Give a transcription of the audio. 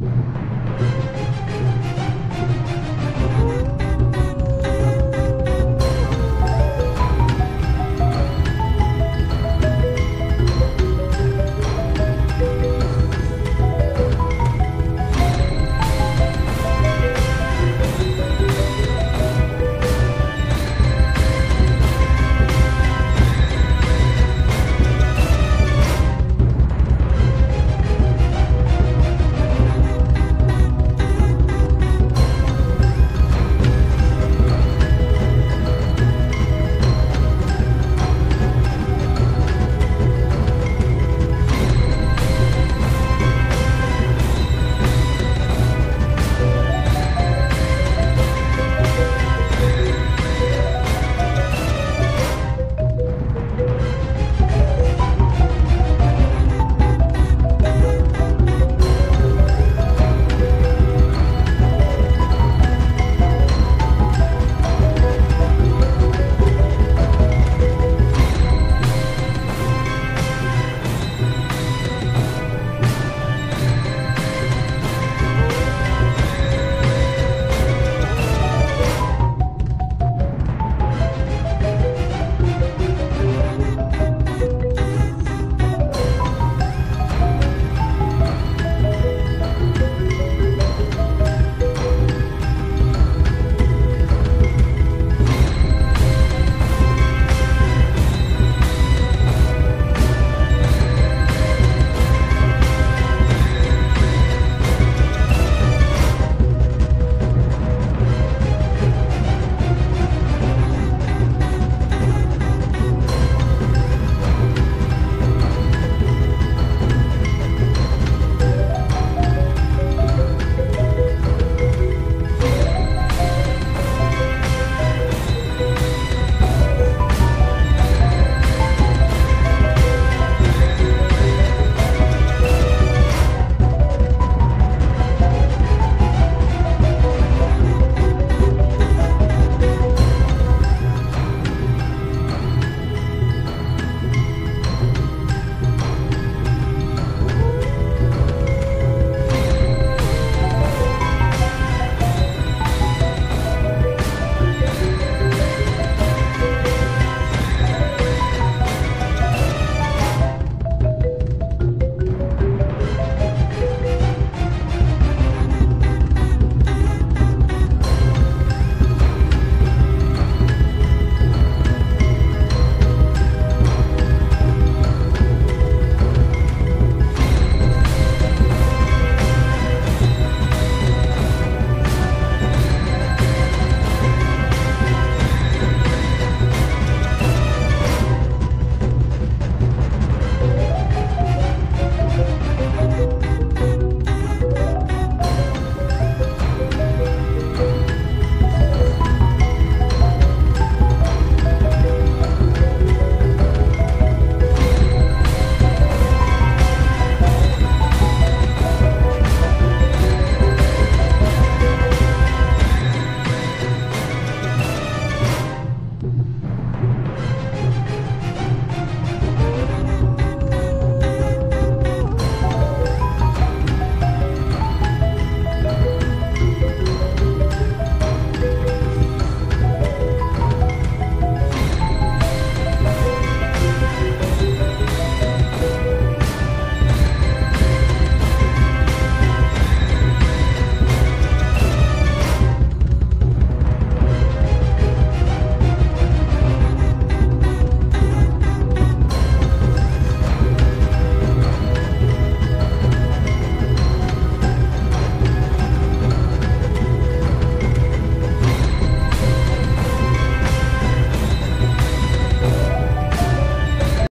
you.